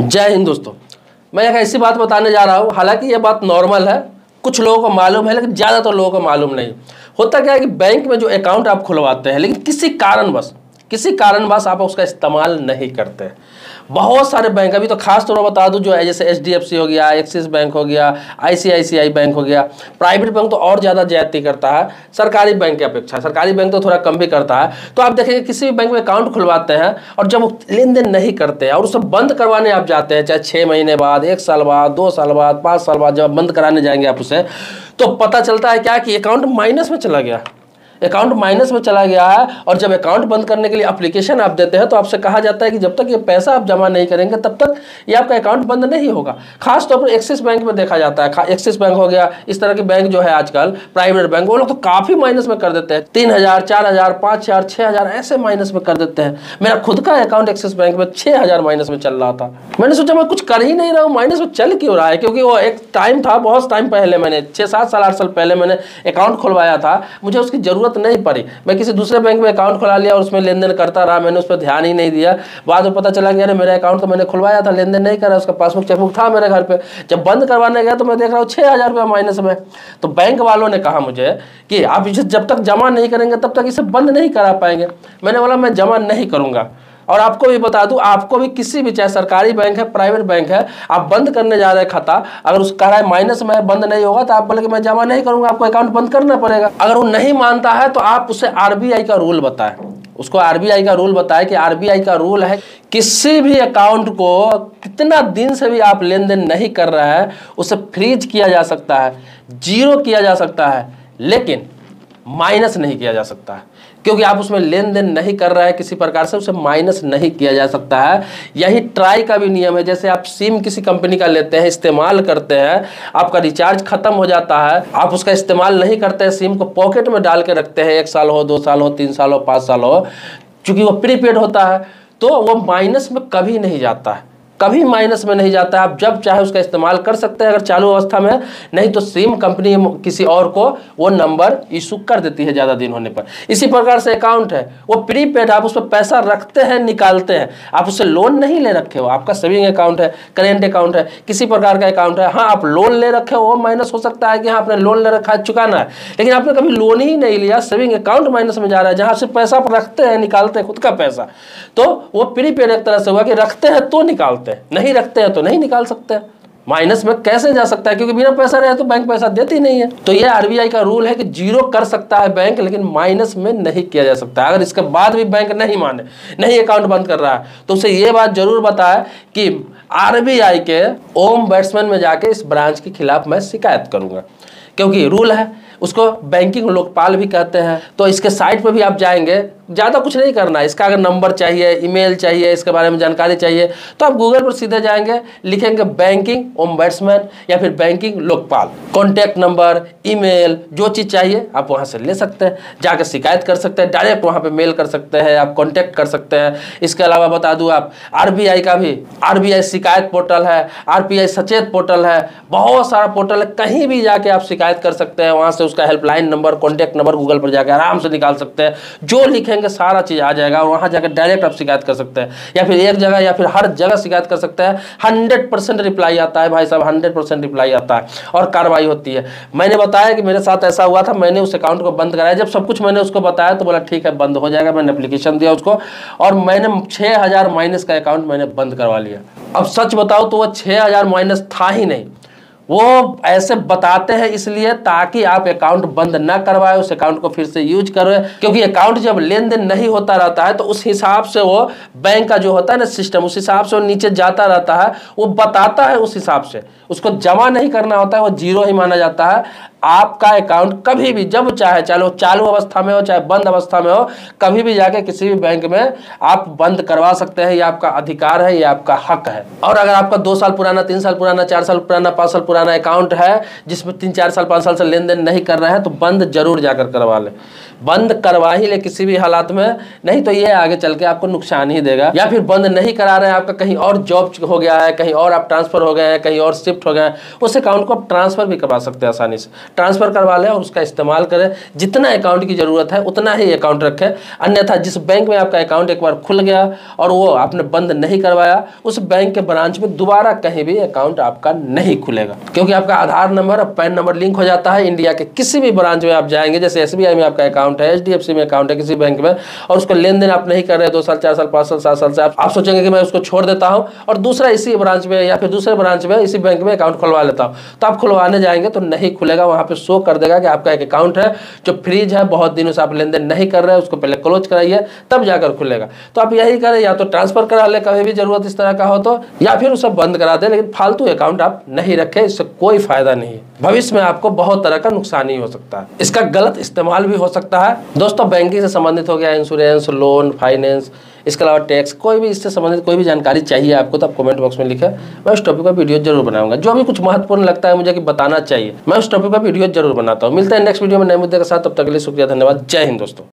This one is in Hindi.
जय हिंद दोस्तों। मैं एक ऐसी बात बताने जा रहा हूँ, हालाँकि ये बात नॉर्मल है, कुछ लोगों को मालूम है, लेकिन ज़्यादातर तो लोगों को मालूम नहीं। होता क्या है कि बैंक में जो अकाउंट आप खुलवाते हैं, लेकिन किसी कारणवश किसी कारणवश आप उसका इस्तेमाल नहीं करते। बहुत सारे बैंक अभी तो खास तौर पर बता दूँ, जो है, जैसे एच डी एफ़ सी हो गया एक्सिस बैंक हो गया आईसीआईसीआई बैंक हो गया प्राइवेट बैंक तो और ज़्यादा ज्यादती करता है, सरकारी बैंक की अपेक्षा। सरकारी बैंक तो थोड़ा कम भी करता है। तो आप देखेंगे किसी भी बैंक में अकाउंट खुलवाते हैं और जब लेन देन नहीं करते हैं और उसे बंद करवाने आप जाते हैं, चाहे छः महीने बाद, एक साल बाद, दो साल बाद, पाँच साल बाद जब बंद कराने जाएँगे आप उसे तो पता चलता है क्या कि अकाउंट माइनस में चला गया। अकाउंट माइनस में चला गया है और जब अकाउंट बंद करने के लिए अप्लीकेशन आप देते हैं तो आपसे कहा जाता है कि जब तक ये पैसा आप जमा नहीं करेंगे, तब तक ये आपका अकाउंट बंद नहीं होगा। खास तौर पर एक्सिस बैंक में देखा जाता है। एक्सिस बैंक हो गया, इस तरह के बैंक जो है आजकल प्राइवेट बैंक वो लोग तो काफ़ी माइनस में कर देते हैं। तीन हज़ार, चार हज़ार, पाँच हज़ार छः हज़ार, ऐसे माइनस में कर देते हैं। मेरा खुद का अकाउंट एक्सिस बैंक में छः हज़ार माइनस में चल रहा था। मैंने सोचा, मैं कुछ कर ही नहीं रहा हूँ माइनस में चल क्यों रहा है? क्योंकि वो एक टाइम था, बहुत टाइम पहले मैंने छः सात साल, आठ साल पहले मैंने अकाउंट खुलवाया था। मुझे उसकी ज़रूरत नहीं पड़ी। मैं किसी दूसरे बैंक में अकाउंट खुला लिया और उसमें लेन देन करता रहा, मैंने उस पर ध्यान ही नहीं दिया। बाद में पता चला कि अरे मेरा अकाउंट तो मैंने खुलवाया था लेन देन नहीं करा, उसका पासबुक चेकबुक था मेरे घर पर जब बंद करवाने गया तो मैं देख रहा हूँ छः हज़ार माइनस में। तो बैंक वालों ने कहा मुझे कि आप इसे जब तक जमा नहीं करेंगे, तब तक इसे बंद नहीं करा पाएँगे। मैंने बोला, मैं जमा नहीं करूँगा। और आपको भी बता दूँ, आपको भी किसी भी, चाहे सरकारी बैंक है, प्राइवेट बैंक है, आप बंद करने जा रहे हैं खाता, अगर उस कह रहा है माइनस में बंद नहीं होगा तो आप बोले मैं जमा नहीं करूँगा, आपको अकाउंट बंद करना पड़ेगा। अगर वो नहीं मानता है तो आप उसे आरबीआई का रूल बताएँ। उसको आरबीआई का रूल बताए कि आरबीआई का रूल है, किसी भी अकाउंट को कितना दिन से भी आप लेन देन नहीं कर रहे हैं, उसे फ्रीज किया जा सकता है ज़ीरो किया जा सकता है। लेकिन माइनस नहीं किया जा सकता है। क्योंकि आप उसमें लेन देन नहीं कर रहे हैं, किसी प्रकार से उसे माइनस नहीं किया जा सकता है। यही ट्राई का भी नियम है, जैसे आप सिम किसी कंपनी का लेते हैं, इस्तेमाल करते हैं, आपका रिचार्ज खत्म हो जाता है, आप उसका इस्तेमाल नहीं करते हैं, सिम को पॉकेट में डाल के रखते हैं, एक साल हो, दो साल हो, तीन साल हो, पाँच साल हो, चूँकि वो प्रीपेड होता है तो वो माइनस में कभी नहीं जाता है। कभी माइनस में नहीं जाता आप जब चाहे उसका इस्तेमाल कर सकते हैं, अगर चालू अवस्था में नहीं तो सिम कंपनी किसी और को वो नंबर इशू कर देती है ज़्यादा दिन होने पर। इसी प्रकार से अकाउंट है। वो प्रीपेड आप उस पर पैसा रखते हैं, निकालते हैं। आप उससे लोन नहीं ले रखे हो। आपका सेविंग अकाउंट है करेंट अकाउंट है, किसी प्रकार का अकाउंट है। हाँ आप लोन ले रखे हो, वो माइनस हो सकता है कि हाँ आपने लोन ले रखा है, चुकाना है। लेकिन आपने कभी लोन ही नहीं लिया सेविंग अकाउंट माइनस में जा रहा है, जहाँ से पैसा आप रखते हैं, निकालते हैं, खुद का पैसा। तो वो प्रीपेड एक तरह से हुआ कि रखते हैं तो निकालते सकते नहीं रखते हैं तो नहीं निकाल सकते माइनस में कैसे जा सकता है? क्योंकि बिना पैसा रहे तो बैंक पैसा देती नहीं है। तो ये आरबीआई का रूल है कि ज़ीरो कर सकता है बैंक, लेकिन माइनस में नहीं किया जा सकता अगर इसके बाद भी बैंक नहीं माने, नहीं अकाउंट बंद कर रहा है तो उसे ये बात ज़रूर बताए कि आरबीआई के ओम बैट्समैन में जाके इस ब्रांच के खिलाफ मैं शिकायत करूँगा। क्योंकि रूल है, उसको बैंकिंग लोकपाल भी कहते हैं। तो इसके साइट पर भी आप जाएँगे ज़्यादा कुछ नहीं करना है। इसका अगर नंबर चाहिए, ईमेल चाहिए, इसके बारे में जानकारी चाहिए तो आप गूगल पर सीधे जाएँगे, लिखेंगे बैंकिंग ओम्बेट्समैन या फिर banking Lokpal contact number email जो चीज़ चाहिए, आप वहाँ से ले सकते हैं, जाकर शिकायत कर सकते हैं डायरेक्ट वहाँ पर मेल कर सकते हैं, आप कॉन्टैक्ट कर सकते हैं। इसके अलावा बता दूँ आप आरबीआई का भी आरबीआई शिकायत पोर्टल है आर सचेत पोर्टल है, बहुत सारा पोर्टल है, कहीं भी जाके आप शिकायत कर सकते हैं, वहाँ से उसका helpline number contact number Google पर जाकर आराम से निकाल सकते हैं। जो लिखेंगे करेंगे, सारा चीज़ आ जाएगा और वहाँ जाकर डायरेक्ट आप शिकायत कर सकते हैं। या फिर एक जगह या फिर हर जगह शिकायत कर सकते हैं। हंड्रेड परसेंट रिप्लाई आता है भाई साहब हंड्रेड परसेंट रिप्लाई आता है और कार्रवाई होती है। मैंने बताया कि मेरे साथ ऐसा हुआ था, मैंने उस अकाउंट को बंद कराया। जब सब कुछ मैंने उसको बताया तो बोला, ठीक है, बंद हो जाएगा। मैंने अप्लीकेशन दिया उसको और मैंने छः हज़ार माइनस का अकाउंट मैंने बंद करवा लिया। अब सच बताओ तो वो छः माइनस था ही नहीं। वो ऐसे बताते हैं इसलिए ताकि आप अकाउंट बंद ना करवाए, उस अकाउंट को फिर से यूज़ करो। क्योंकि अकाउंट जब लेन देन नहीं होता रहता है तो उस हिसाब से वो बैंक का जो होता है ना सिस्टम उस हिसाब से वो नीचे जाता रहता है। वो बताता है उस हिसाब से। उसको जमा नहीं करना होता है, वो ज़ीरो ही माना जाता है। आपका अकाउंट कभी भी, जब चाहे चाहे चालू अवस्था में हो, चाहे बंद अवस्था में हो, कभी भी जाके किसी भी बैंक में आप बंद करवा सकते हैं। ये आपका अधिकार है, ये आपका हक है। और अगर आपका दो साल पुराना, तीन साल पुराना, चार साल पुराना, पाँच साल पुराना अकाउंट है जिसमें तीन, चार साल, पाँच साल से लेन देन नहीं कर रहे हैं तो बंद ज़रूर जाकर करवा लें। बंद करवा ही ले किसी भी हालात में, नहीं तो ये आगे चल के आपको नुकसान ही देगा। या फिर बंद नहीं करा रहे हैं, आपका कहीं और जॉब हो गया है, कहीं और आप ट्रांसफ़र हो गए हैं, कहीं और शिफ्ट हो गए हैं, उस अकाउंट को आप ट्रांसफ़र भी करवा सकते हैं आसानी से। ट्रांसफ़र करवा लें और उसका इस्तेमाल करें। जितना अकाउंट की ज़रूरत है उतना ही अकाउंट रखें। अन्यथा जिस बैंक में आपका अकाउंट एक बार खुल गया और वो आपने बंद नहीं करवाया उस बैंक के ब्रांच में दोबारा कहीं भी अकाउंट आपका नहीं खुलेगा। क्योंकि आपका आधार नंबर और पैन नंबर लिंक हो जाता है इंडिया के किसी भी ब्रांच में आप जाएँगे जैसे एसबीआई में आपका अकाउंट है एचडीएफसी में अकाउंट है किसी बैंक में और उसको लेन देन आप नहीं कर रहे दो साल चार साल पाँच साल सात साल से आप, आप सोचेंगे कि मैं उसको छोड़ देता हूँ और दूसरा इसी ब्रांच में या फिर दूसरे ब्रांच में इसी बैंक में अकाउंट खुलवा लेता हूँ। तो आप खुलवाने जाएँगे तो नहीं खुलेगा वहाँ पे शो कर देगा कि आपका एक अकाउंट है, जो फ्रीज है, बहुत दिनों से आप लेन देन नहीं कर रहे हैं उसको पहले क्लोज कराइए, तब जाकर खुलेगा। तो आप यही करें, या तो ट्रांसफ़र करा ले, कभी भी ज़रूरत इस तरह का हो तो या फिर उसे बंद करा दें, लेकिन फालतू अकाउंट आप नहीं रखें, इससे कोई फ़ायदा नहीं है। भविष्य में आपको बहुत तरह का नुकसान ही हो सकता है। इसका गलत इस्तेमाल भी हो सकता है। दोस्तों बैंकिंग से संबंधित हो गया इंश्योरेंस लोन फाइनेंस इसके अलावा टैक्स कोई भी इससे संबंधित कोई भी जानकारी चाहिए आपको तो आप कमेंट बॉक्स में लिखे। मैं उस टॉपिक का वीडियो ज़रूर बनाऊँगा। जो भी कुछ महत्वपूर्ण लगता है मुझे कि बताना चाहिए, मैं उस टॉपिक का वीडियो ज़रूर बनाता हूँ। मिलता है नेक्स्ट वीडियो में नए मुद्दे के साथ। तब तक के लिए शुक्रिया, धन्यवाद। जय हिंद दोस्तों।